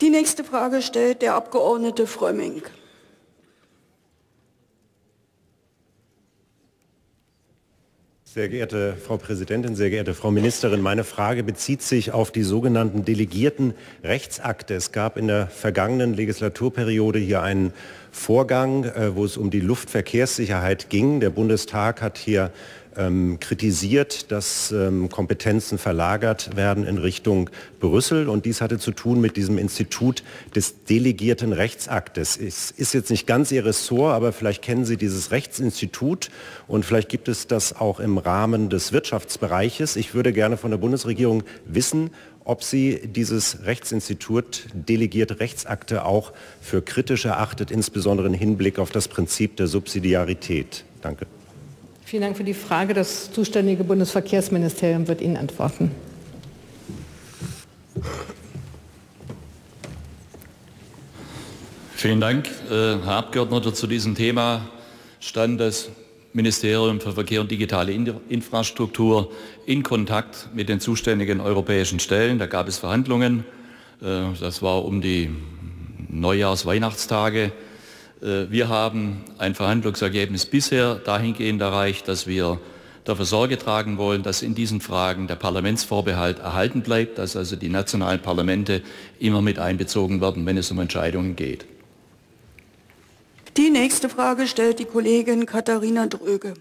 Die nächste Frage stellt der Abgeordnete Frömming. Sehr geehrte Frau Präsidentin, sehr geehrte Frau Ministerin, meine Frage bezieht sich auf die sogenannten delegierten Rechtsakte. Es gab in der vergangenen Legislaturperiode hier einen Vorgang, äh, wo es um die Luftverkehrssicherheit ging. Der Bundestag hat hier ähm, kritisiert, dass ähm, Kompetenzen verlagert werden in Richtung Brüssel. Und dies hatte zu tun mit diesem Institut des delegierten Rechtsaktes. Es ist jetzt nicht ganz Ihr Ressort, aber vielleicht kennen Sie dieses Rechtsinstitut und vielleicht gibt es das auch im Rahmen des Wirtschaftsbereiches. Ich würde gerne von der Bundesregierung wissen, ob sie dieses Rechtsinstitut delegierte Rechtsakte auch für kritisch erachtet, insbesondere im Hinblick auf das Prinzip der Subsidiarität. Danke. Vielen Dank für die Frage. Das zuständige Bundesverkehrsministerium wird Ihnen antworten. Vielen Dank, äh, Herr Abgeordneter. Zu diesem Thema stand das Ministerium für Verkehr und digitale Infrastruktur in Kontakt mit den zuständigen europäischen Stellen. Da gab es Verhandlungen. Äh, das war um die Neujahrs-Weihnachtstage. Äh, wir haben ein Verhandlungsergebnis bisher dahingehend erreicht, dass wir dafür Sorge tragen wollen, dass in diesen Fragen der Parlamentsvorbehalt erhalten bleibt, dass also die nationalen Parlamente immer mit einbezogen werden, wenn es um Entscheidungen geht. Die nächste Frage stellt die Kollegin Katharina Dröge.